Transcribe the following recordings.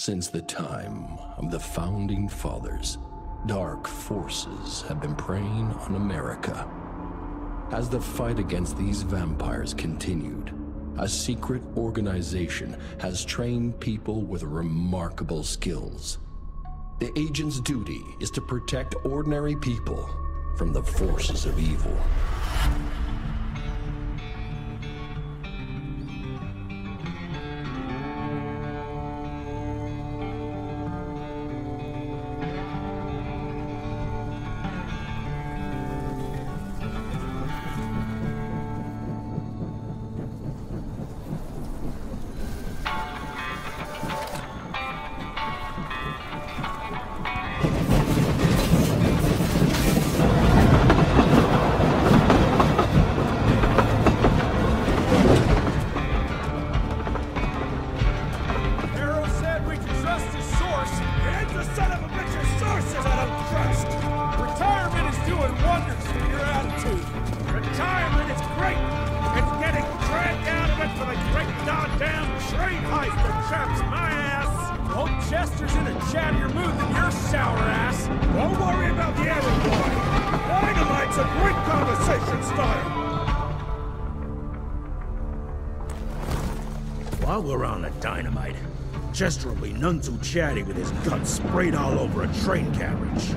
Since the time of the founding fathers, dark forces have been preying on America. As the fight against these vampires continued, a secret organization has trained people with remarkable skills. The agent's duty is to protect ordinary people from the forces of evil. Chester will be none too chatty with his guts sprayed all over a train carriage.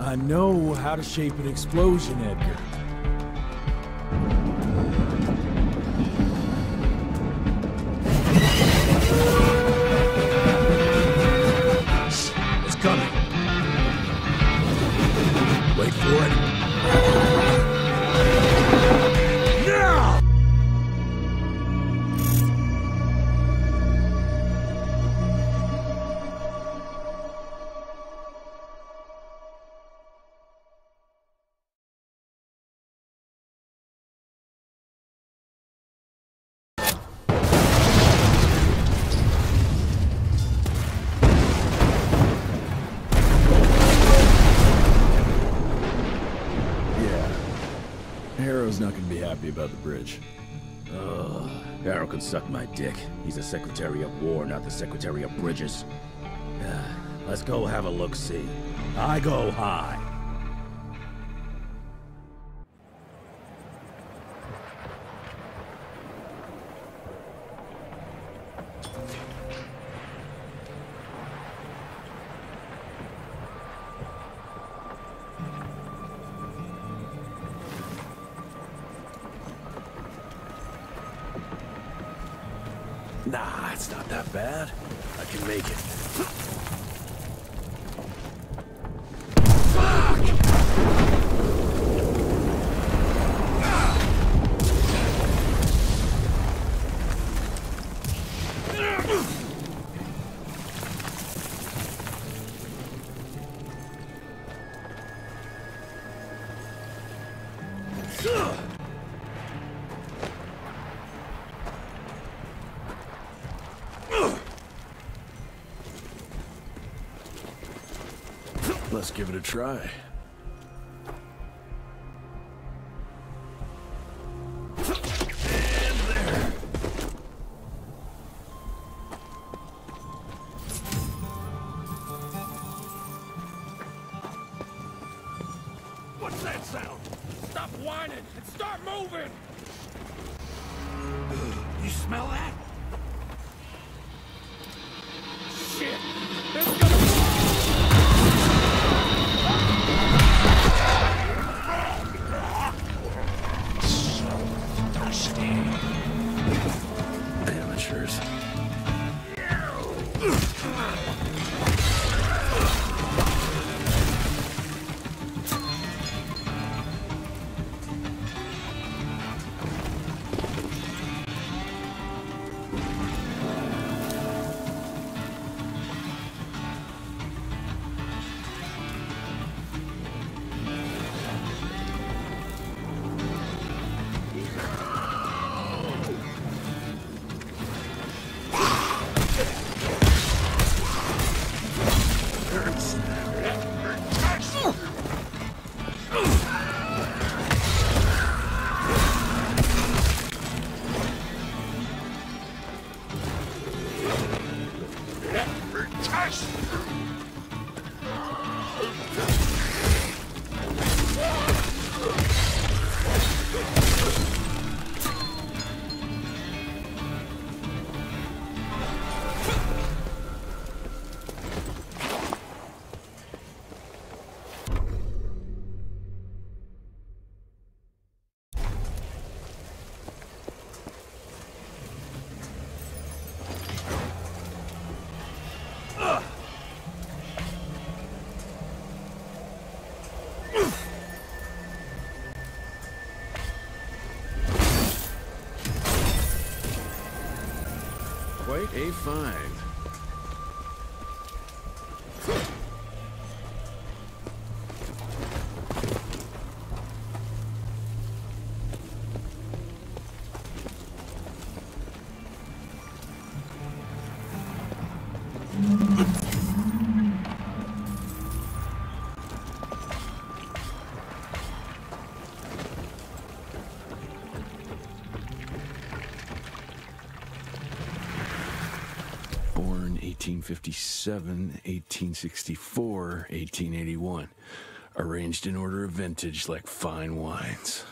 I know how to shape an explosion, Edgar. Be about the bridge. Ugh. Arrow can suck my dick. He's the Secretary of War, not the Secretary of Bridges. Ah, Let's go have a look-see. I go high. Give it a try. Amateurs. 25. 1857, 1864, 1881. Arranged in order of vintage like fine wines.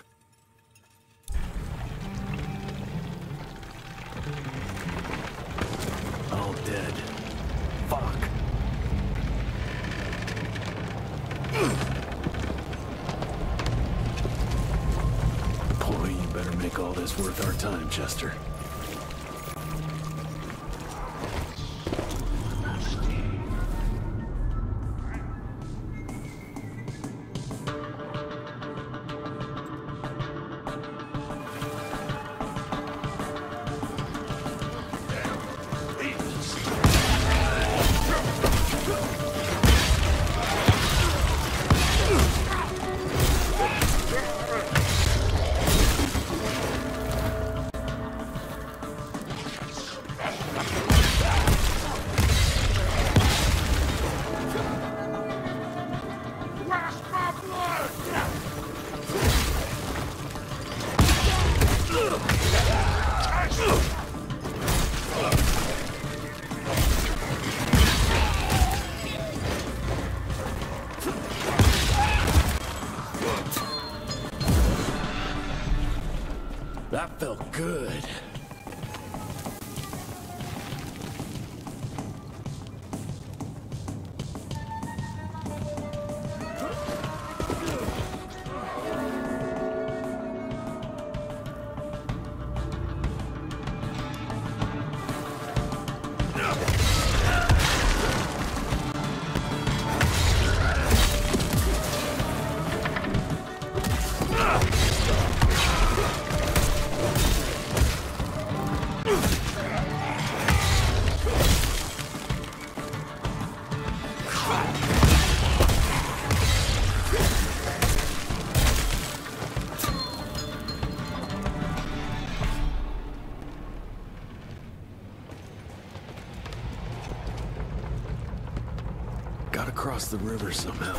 The river somehow.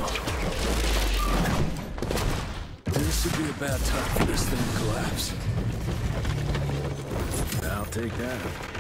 This would be a bad time for this thing to collapse. I'll take that.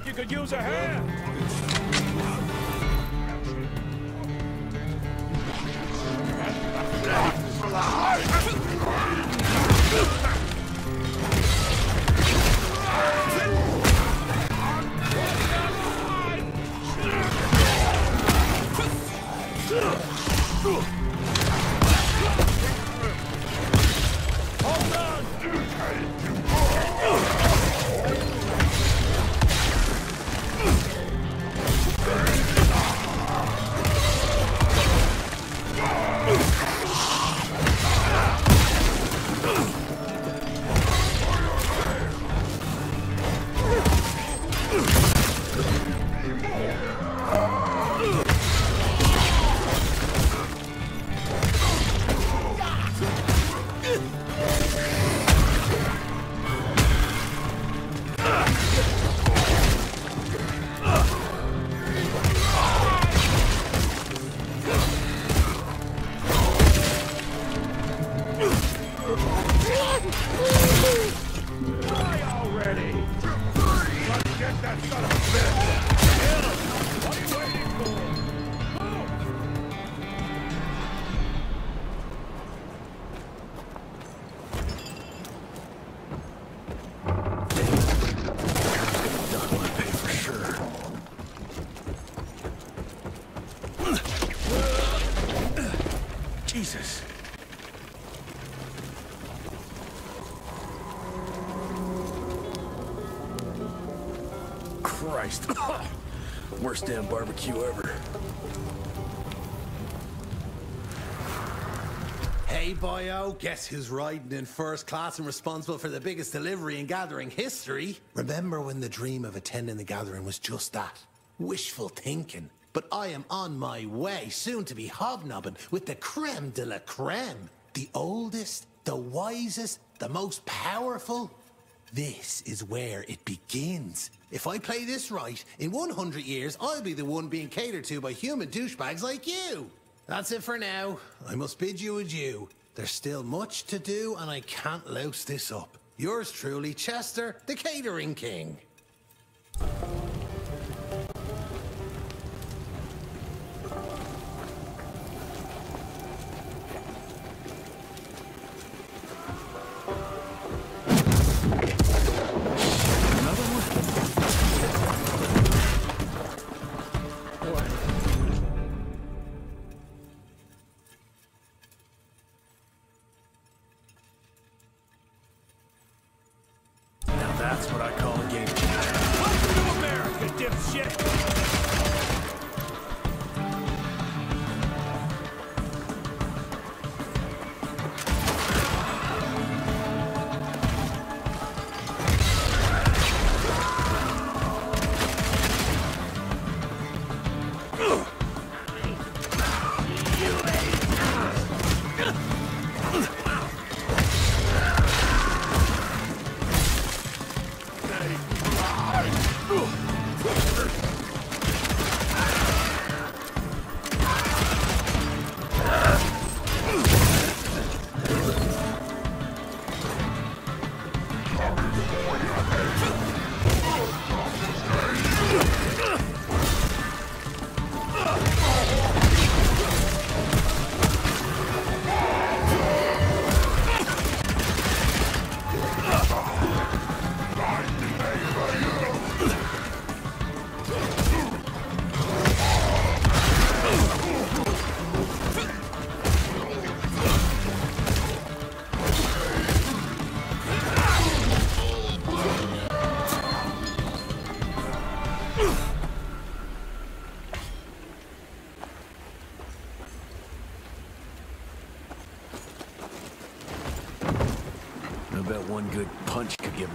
Like you could use a hand. Barbecue ever. Hey, boyo, guess who's riding in first class and responsible for the biggest delivery in gathering history? Remember when the dream of attending the gathering was just that? Wishful thinking. But I am on my way, soon to be hobnobbing with the creme de la creme. The oldest, the wisest, the most powerful. This is where it begins. If I play this right, in 100 years, I'll be the one being catered to by human douchebags like you. That's it for now. I must bid you adieu. There's still much to do, and I can't louse this up. Yours truly, Chester, the Catering King.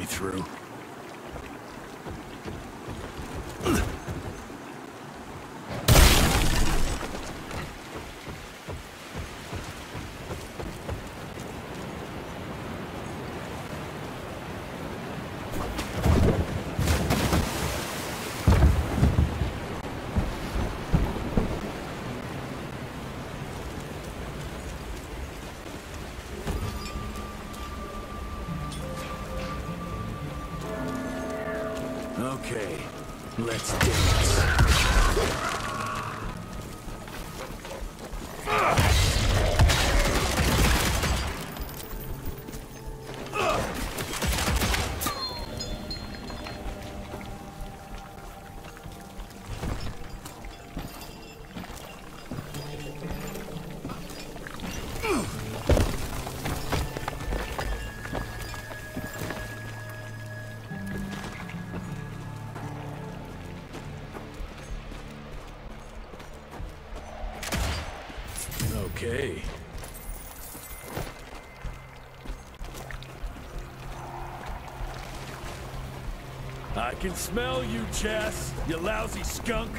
Through. Okay, let's dance. Can smell you, Chess, you lousy skunk.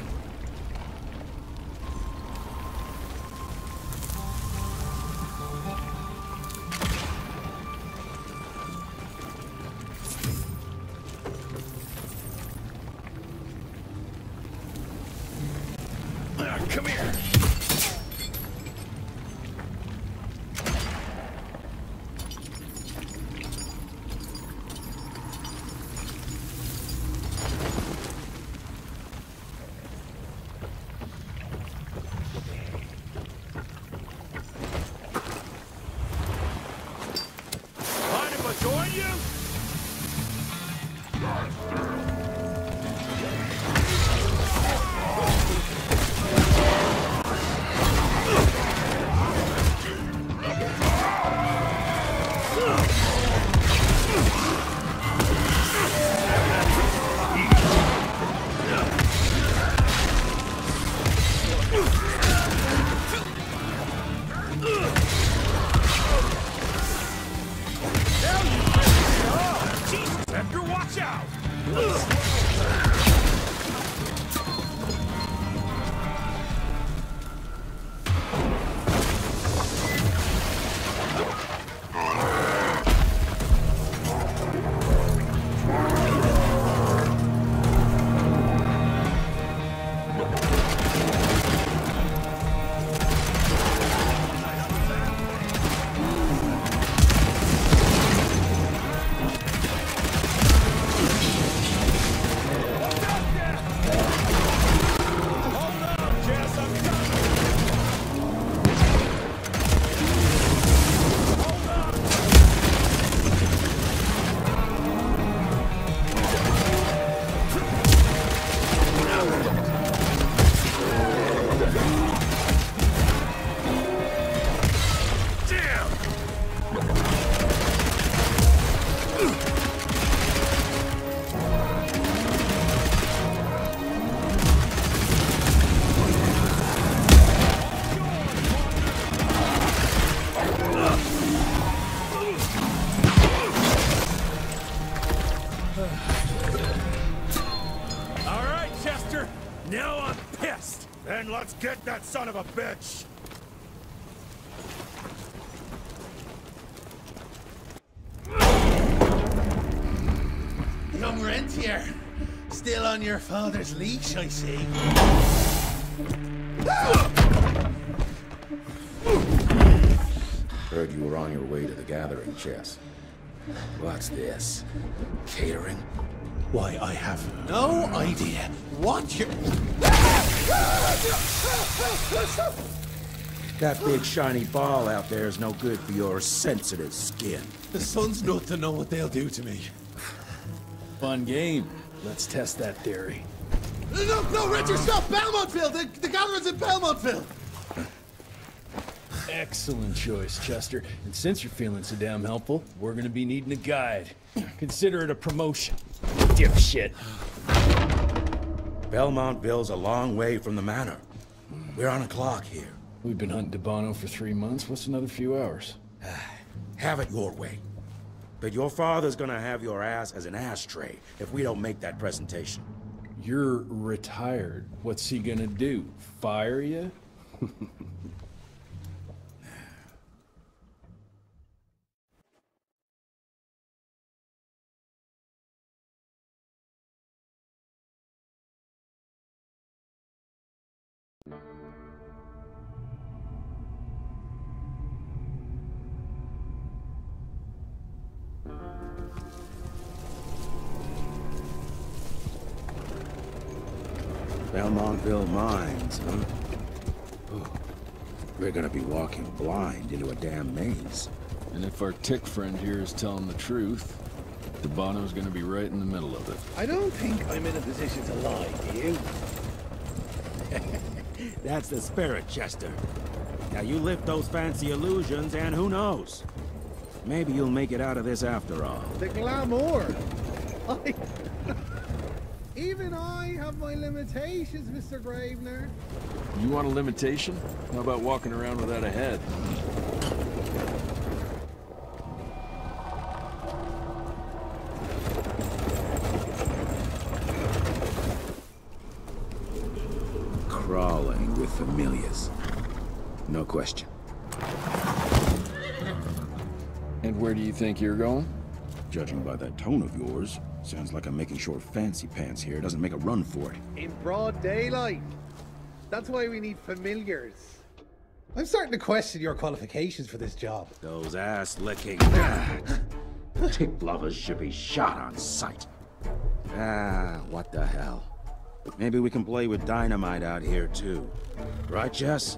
Son of a bitch. Young rentier. Still on your father's leash, I see. Heard you were on your way to the gathering, Chess. What's this? Catering? Why, I have no idea what you're... That big shiny ball out there is no good for your sensitive skin. The sun's not to know what they'll do to me. Fun game. Let's test that theory. No, no, Richard, stop! Belmontville! The, the gathering's in Belmontville! Excellent choice, Chester. And since you're feeling so damn helpful, we're gonna be needing a guide. Consider it a promotion. Dipshit. Belmontville's a long way from the manor. We're on a clock here. We've been hunting Debano for three months. What's another few hours? Ah, have it your way. But your father's gonna have your ass as an ashtray if we don't make that presentation. You're retired. What's he gonna do? Fire you? Belmontville Mines, huh? Oh, we're gonna be walking blind into a damn maze. And if our tick friend here is telling the truth, Debano's gonna be right in the middle of it. I don't think I'm in a position to lie, do you? That's the spirit, Chester. Now you lift those fancy illusions, and who knows? Maybe you'll make it out of this after all. The glamour. I... Even I have my limitations, Mr. Gravener. You want a limitation? How about walking around without a head? Crawling with familiars. No question. And where do you think you're going? Judging by that tone of yours, sounds like I'm making sure Fancy Pants here doesn't make a run for it. In broad daylight. That's why we need familiars. I'm starting to question your qualifications for this job. Those ass-licking tick lovers should be shot on sight. Ah, what the hell. Maybe we can play with dynamite out here, too. Right, Jess?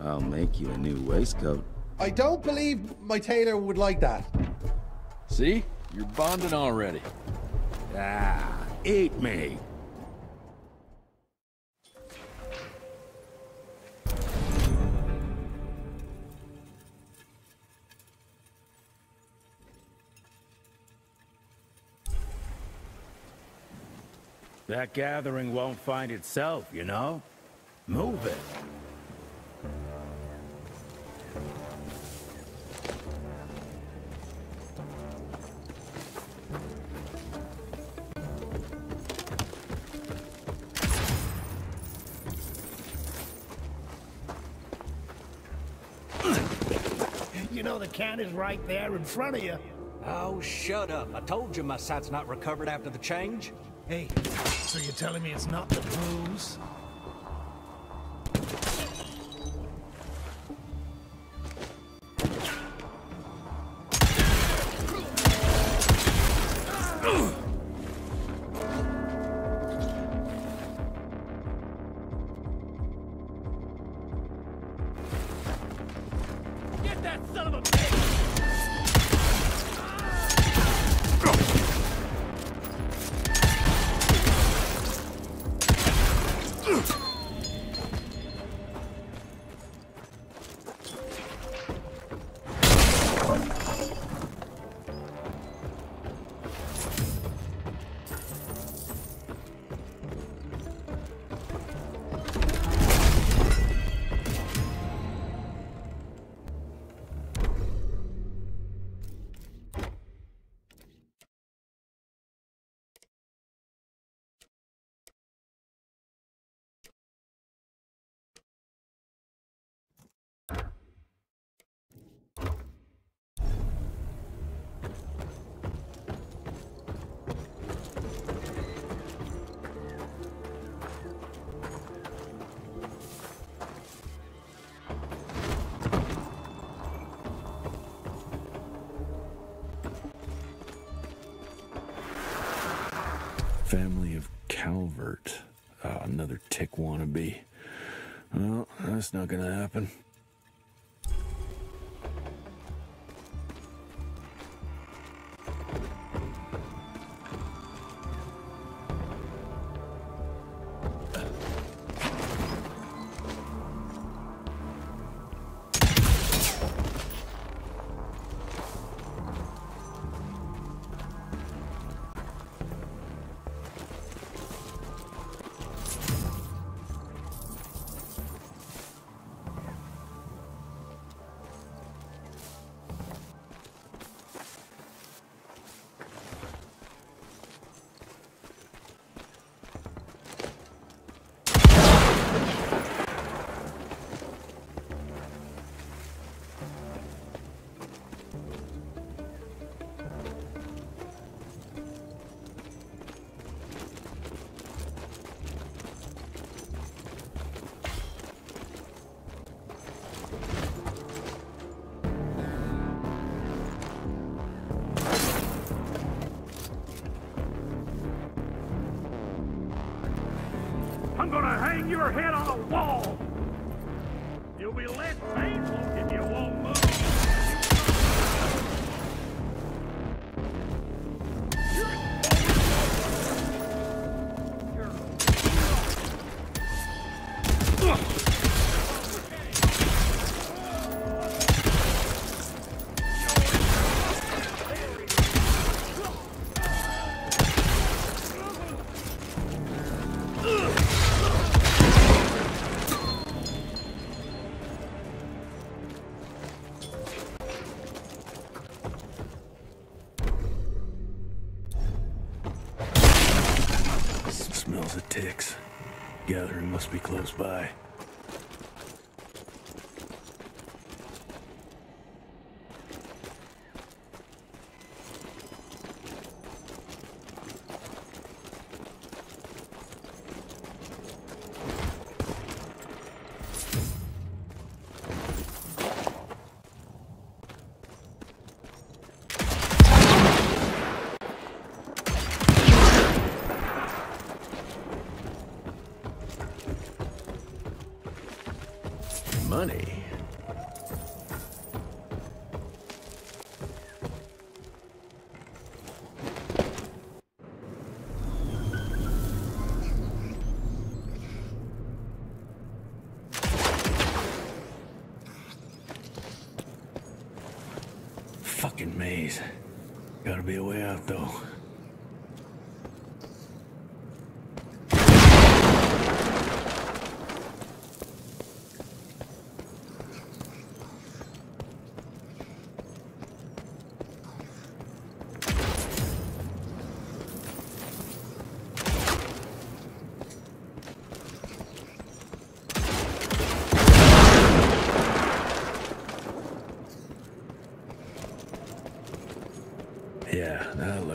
I'll make you a new waistcoat. I don't believe my tailor would like that. See? You're bonding already. Ah, eat me. That gathering won't find itself, you know? Move it. Know the can is right there in front of you. Oh, shut up. I told you my sight's not recovered after the change. Hey, so you're telling me it's not the booze? Not gonna happen. Your head on a wall.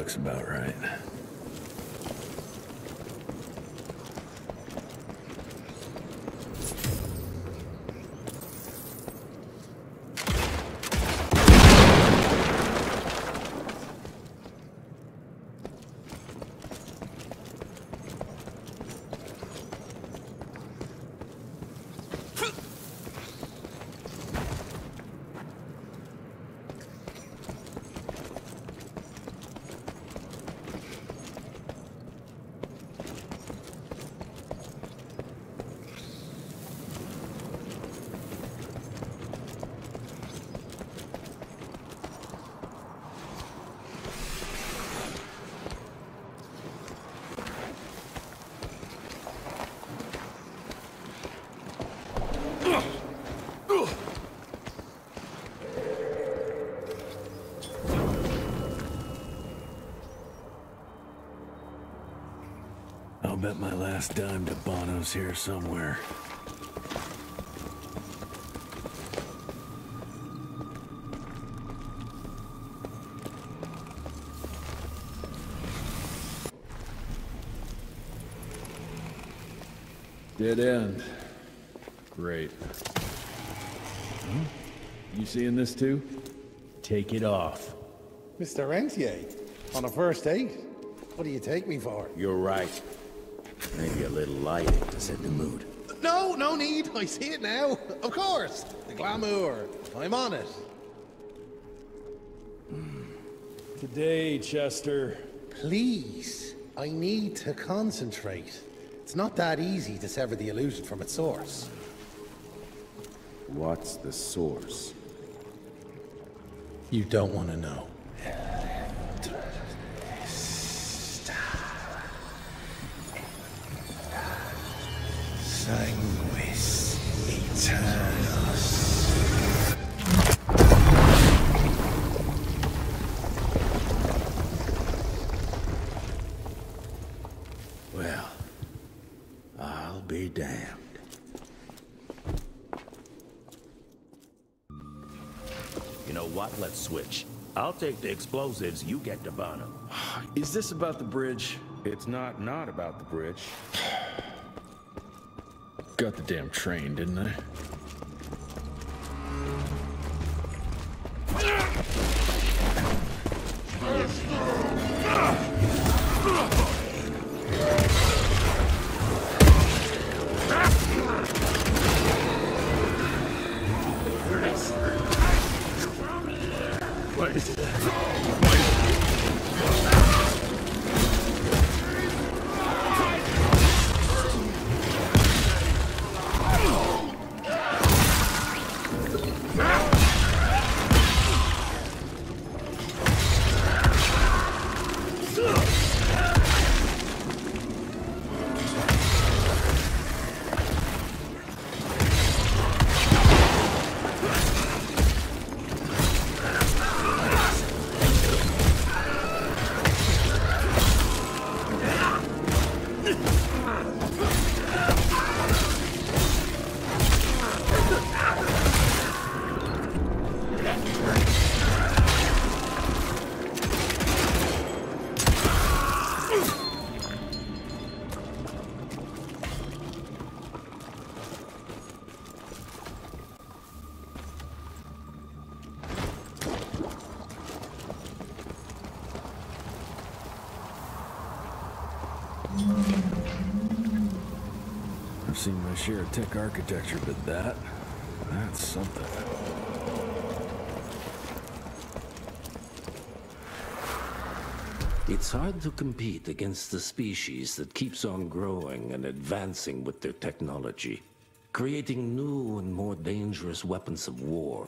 Looks about right. Bet my last dime D'Abano's here somewhere. Dead end. Great. You seeing this too? Take it off. Mr. Rentier, on a first date? What do you take me for? You're right. Maybe a little lighting to set the mood. No, no need. I see it now. Of course. The glamour. I'm on it. Hmm. Today, Chester. Please. I need to concentrate. It's not that easy to sever the illusion from its source. What's the source? You don't want to know. I'll the explosives, you get D'Abano. Is this about the bridge? It's not not about the bridge. Got the damn train, didn't I? Of tech architecture, but that, that's something. It's hard to compete against the species that keeps on growing and advancing with their technology, creating new and more dangerous weapons of war.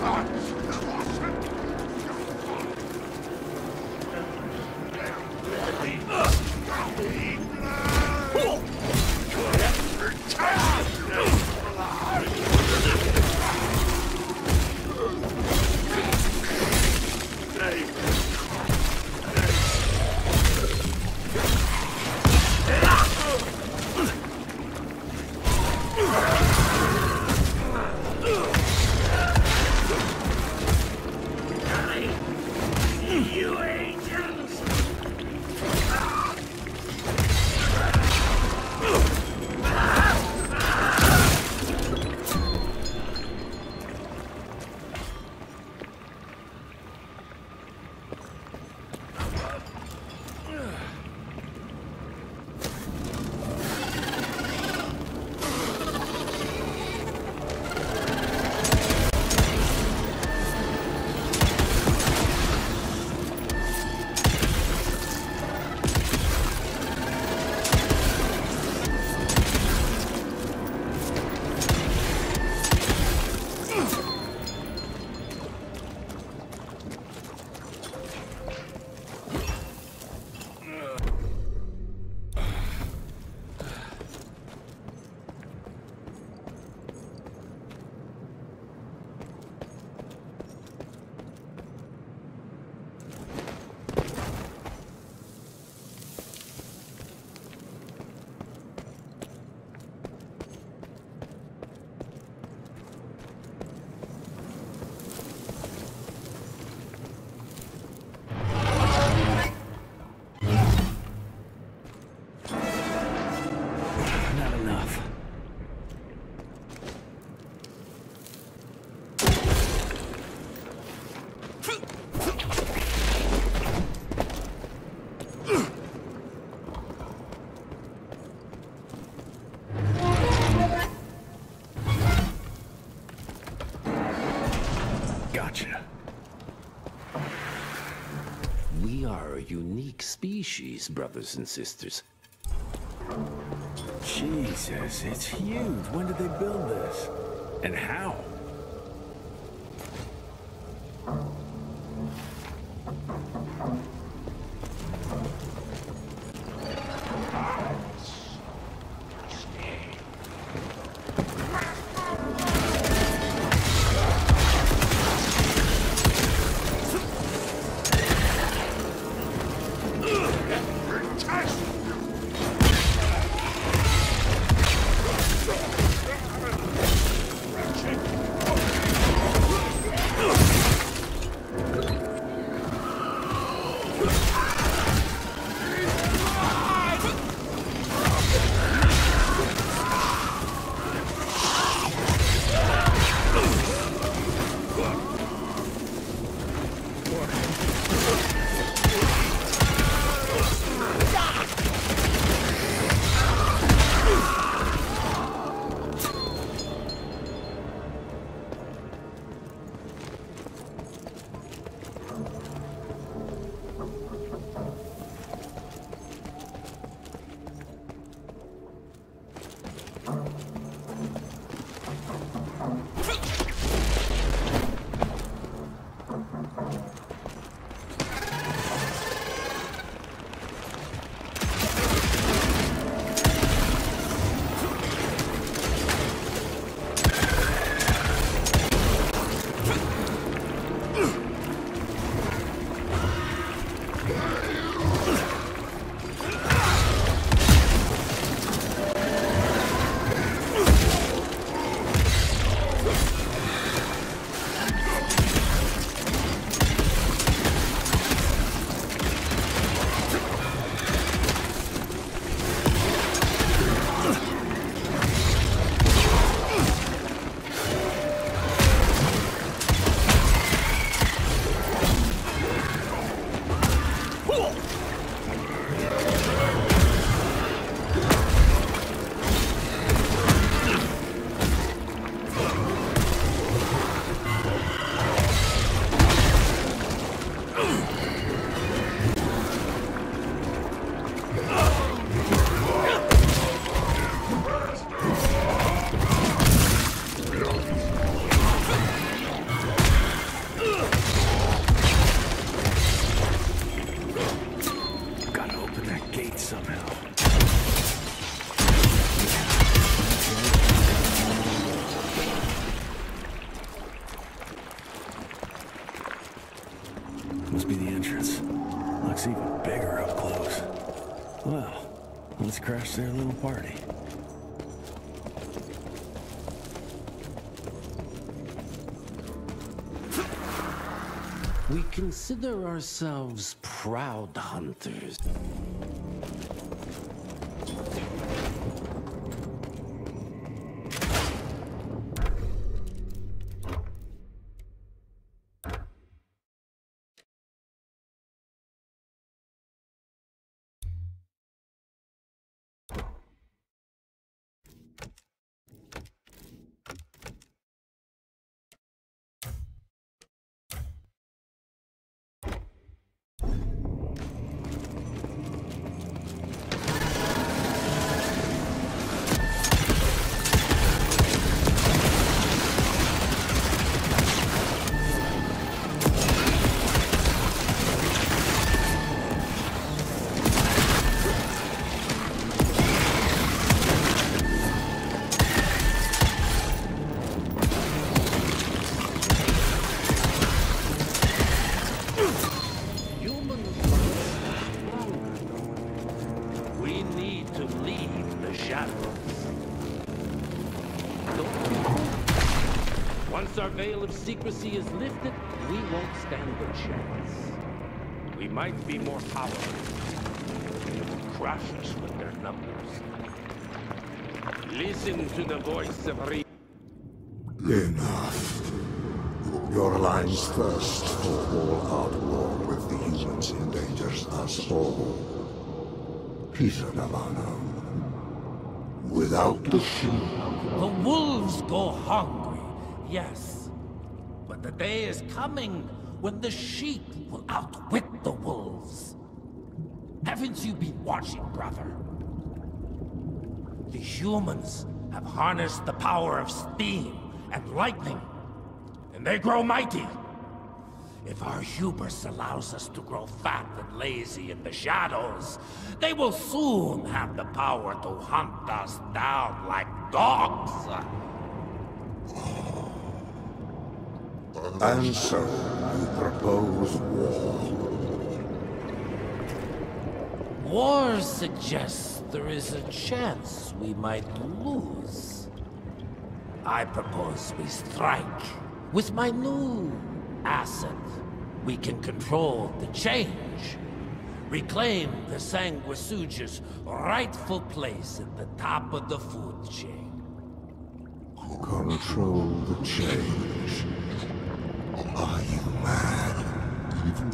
Ah! Species, brothers and sisters. Jesus, it's huge. When did they build this? And how? Consider ourselves proud hunters. Secrecy is lifted, we won't stand a chance. We might be more powerful. They will crush us with their numbers. Listen to the voice of Re- Enough. Your alliance thirst for all-out war with the humans endangers us all. Peter D'Abano. Without the sheep. The wolves go hungry, yes. But the day is coming when the sheep will outwit the wolves. Haven't you been watching, brother? The humans have harnessed the power of steam and lightning, and they grow mighty. If our hubris allows us to grow fat and lazy in the shadows, they will soon have the power to hunt us down like dogs. And so, you propose war. War suggests there is a chance we might lose. I propose we strike. With my new asset, we can control the change. Reclaim the Sanguisuga's rightful place at the top of the food chain. Control the change. Are you mad?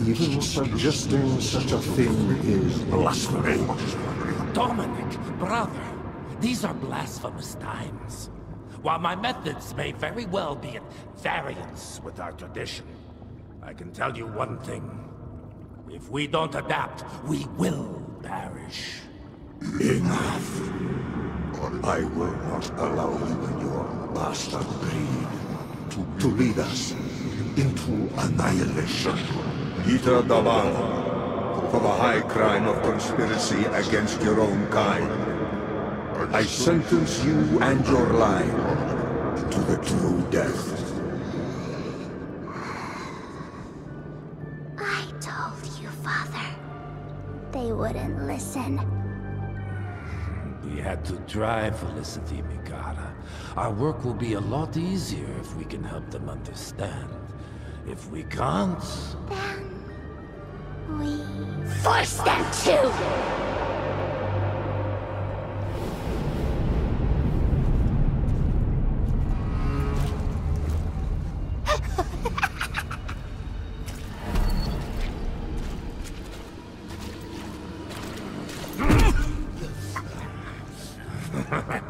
Even suggesting such a thing is blasphemy. Dominic, brother, these are blasphemous times. While my methods may very well be at variance with our tradition, I can tell you one thing. If we don't adapt, we will perish. Enough. I will not allow you and your bastard breed to, to lead us into annihilation. Peter D'Abano, for the high crime of conspiracy against your own kind, I sentence you and your line to the true death. I told you, Father. They wouldn't listen. We had to try, Felicity Mikata. Our work will be a lot easier if we can help them understand. If we can't... Then... We... Force them to! Ha ha ha.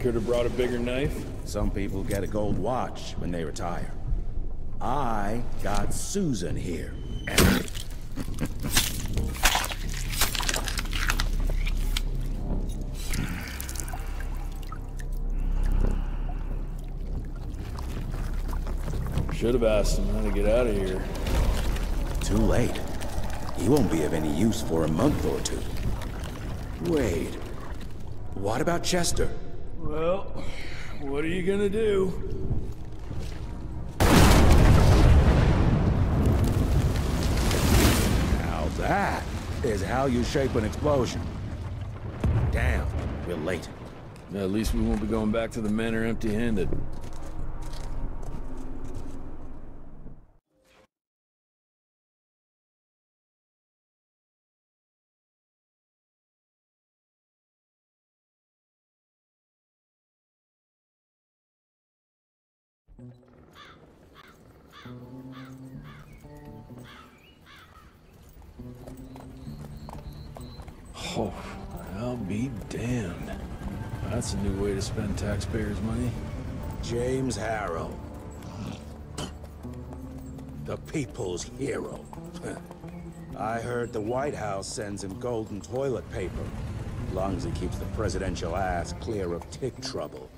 Could have brought a bigger knife? Some people get a gold watch when they retire. I got Susan here. Should have asked him how to get out of here. Too late. He won't be of any use for a month or two. Wait. What about Chester? Well, what are you gonna do? Now that is how you shape an explosion. Damn, we're late. At least we won't be going back to the manor empty-handed. Taxpayers' money. James Harrow. The people's hero. I heard the White House sends him golden toilet paper. As long as he keeps the presidential ass clear of tick trouble.